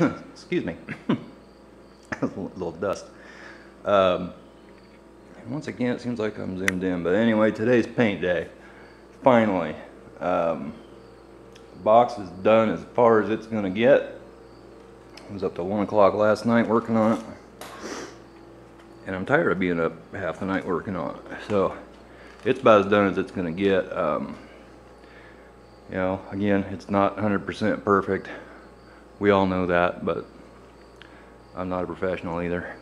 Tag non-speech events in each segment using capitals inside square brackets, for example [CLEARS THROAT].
[COUGHS] excuse me, [COUGHS] a little dust. Um, once again, it seems like I'm zoomed in, but anyway, today's paint day. Finally, um, box is done as far as it's gonna get. I was up to one o'clock last night working on it, and I'm tired of being up half the night working on it. So it's about as done as it's gonna get. Um, you know, again, it's not 100% perfect. We all know that, but I'm not a professional either.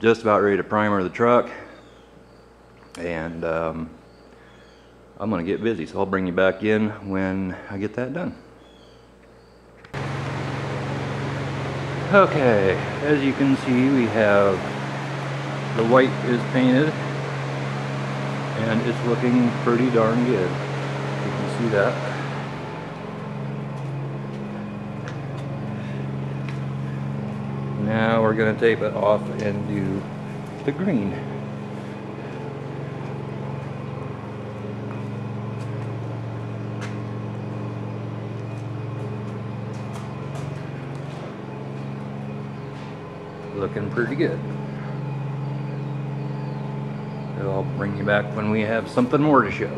Just about ready to primer the truck, and um, I'm gonna get busy, so I'll bring you back in when I get that done. Okay, as you can see, we have the white is painted, and it's looking pretty darn good. You can see that. Now we're going to tape it off and do the green. Looking pretty good. I'll bring you back when we have something more to show.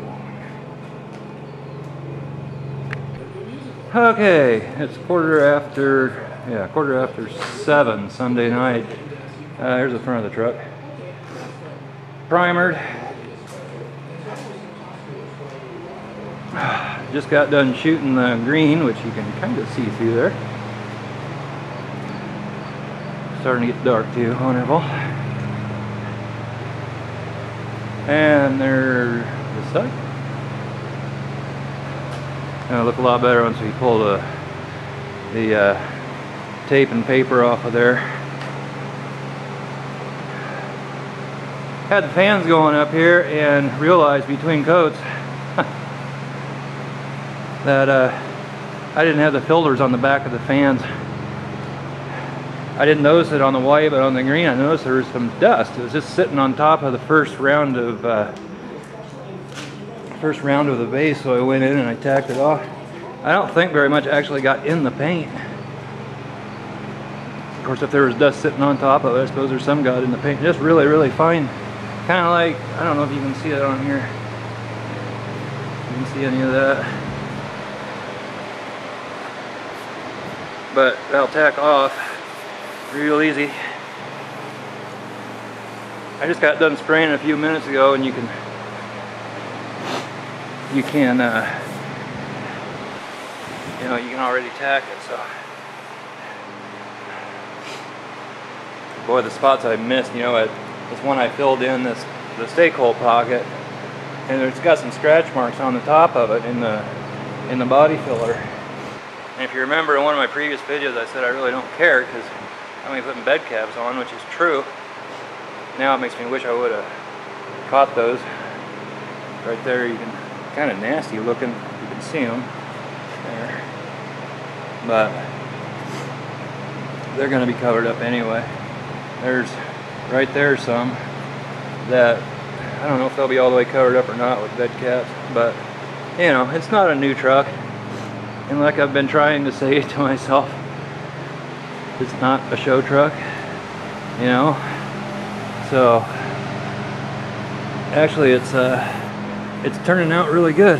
Okay, it's quarter after yeah, quarter after seven Sunday night. Uh, here's the front of the truck. Primered. [SIGHS] Just got done shooting the green, which you can kind of see through there. Starting to get dark too, wonderful. And there's the side. Gonna look a lot better once we pull the the uh, tape and paper off of there. Had the fans going up here and realized between coats [LAUGHS] that uh, I didn't have the filters on the back of the fans. I didn't notice it on the white, but on the green I noticed there was some dust. It was just sitting on top of the first round of uh, first round of the base, so I went in and I tacked it off. I don't think very much actually got in the paint. Of course, if there was dust sitting on top of it, I suppose there's some got in the paint. Just really, really fine. Kind of like, I don't know if you can see it on here. You can see any of that. But that'll tack off real easy. I just got done spraying a few minutes ago and you can you can uh, you know you can already tack it so boy, the spots I missed, you know, it, it's one I filled in this the stake hole pocket, and it's got some scratch marks on the top of it in the in the body filler. And if you remember in one of my previous videos, I said I really don't care because I'm only putting bed caps on, which is true. Now it makes me wish I would have caught those. Right there, you can kind of nasty looking. You can see them there, but they're going to be covered up anyway. There's right there some that I don't know if they'll be all the way covered up or not with bed caps, but you know, it's not a new truck. And like I've been trying to say [LAUGHS] to myself, it's not a show truck, you know? So actually it's uh it's turning out really good.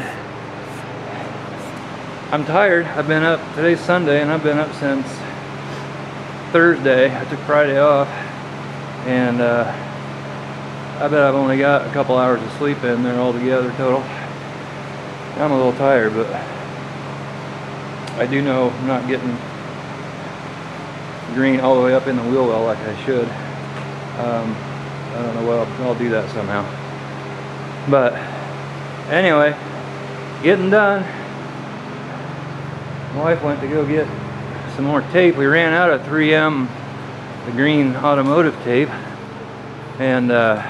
I'm tired. I've been up today's Sunday and I've been up since Thursday. I took Friday off and uh, I bet I've only got a couple hours of sleep in there altogether total. I'm a little tired, but I do know I'm not getting green all the way up in the wheel well like I should. Um, I don't know, well, I'll do that somehow. But anyway, getting done. My wife went to go get some more tape. We ran out of 3M the green automotive tape. And uh,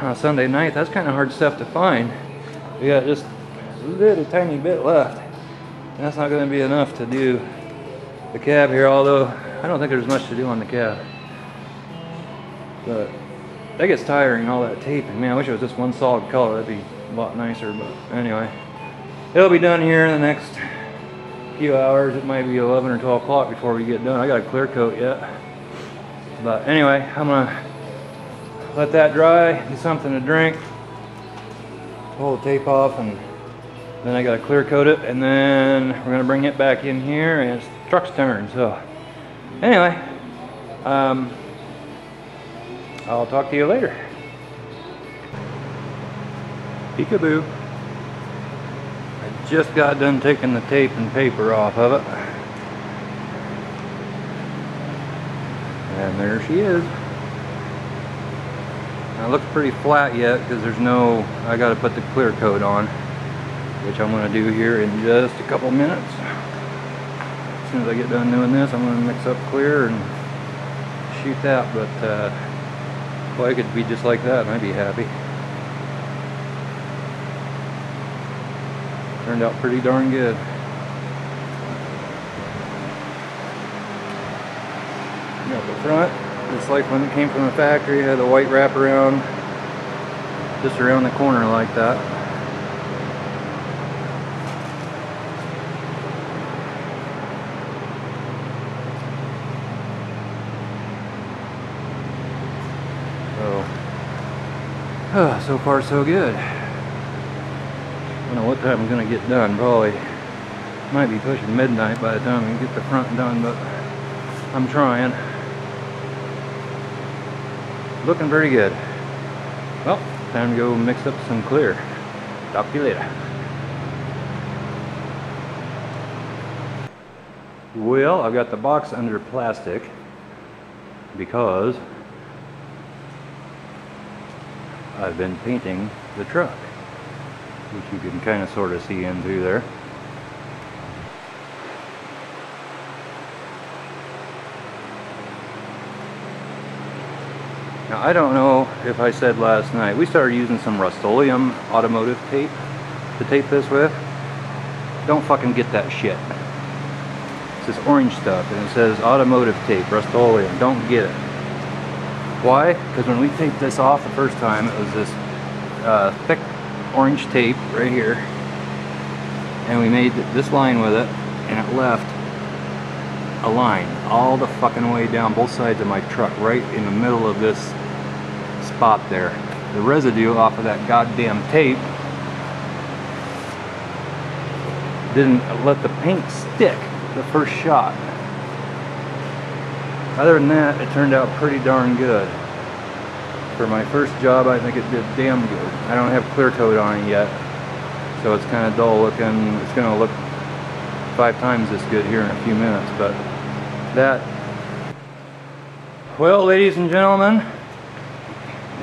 on Sunday night, that's kind of hard stuff to find. We got just a little tiny bit left. That's not going to be enough to do the cab here, although I don't think there's much to do on the cab. But that gets tiring, all that tape. Man, I wish it was just one solid color. That'd be a lot nicer. But anyway, it'll be done here in the next few hours. It might be 11 or 12 o'clock before we get done. I got a clear coat yet. But anyway, I'm gonna let that dry, do something to drink, pull the tape off, and then I gotta clear coat it, and then we're gonna bring it back in here, and it's the truck's turn. So anyway, um, I'll talk to you later. Peekaboo. Just got done taking the tape and paper off of it. And there she is. Now, it looks pretty flat yet because there's no, I got to put the clear coat on, which I'm going to do here in just a couple minutes. As soon as I get done doing this, I'm going to mix up clear and shoot that, but uh, boy, I could be just like that I'd be happy. Turned out pretty darn good. Got the front, just like when it came from the factory, had the white wrap around just around the corner like that. So, [SIGHS] so far so good. I don't know what time I'm gonna get done. Probably might be pushing midnight by the time I get the front done, but I'm trying. Looking pretty good. Well, time to go mix up some clear. Talk to you later. Well, I've got the box under plastic because I've been painting the truck, which you can kind of sort of see in through there. Now I don't know if I said last night, we started using some Rust-Oleum automotive tape to tape this with. Don't fucking get that shit. It's this orange stuff and it says automotive tape, Rust-Oleum. Don't get it. Why? Because when we taped this off the first time, it was this uh, thick orange tape right here. And we made this line with it and it left a line all the fucking way down both sides of my truck right in the middle of this spot there. The residue off of that goddamn tape didn't let the paint stick the first shot. Other than that it turned out pretty darn good for my first job I think it did damn good. I don't have clear coat on it yet so it's kind of dull looking. It's gonna look five times as good here in a few minutes but that well ladies and gentlemen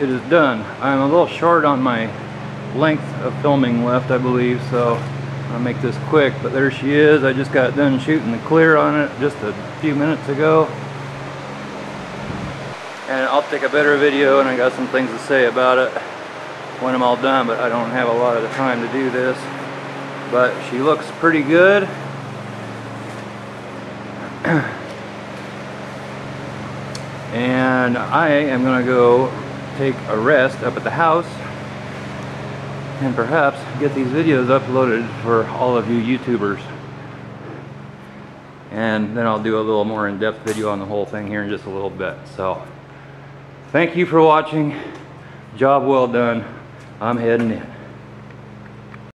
it is done. I'm a little short on my length of filming left I believe so I'll make this quick but there she is. I just got done shooting the clear on it just a few minutes ago and I'll take a better video and I got some things to say about it when I'm all done but I don't have a lot of the time to do this. But she looks pretty good. [CLEARS THROAT] And I am gonna go take a rest up at the house and perhaps get these videos uploaded for all of you YouTubers. And then I'll do a little more in-depth video on the whole thing here in just a little bit so thank you for watching. Job well done. I'm heading in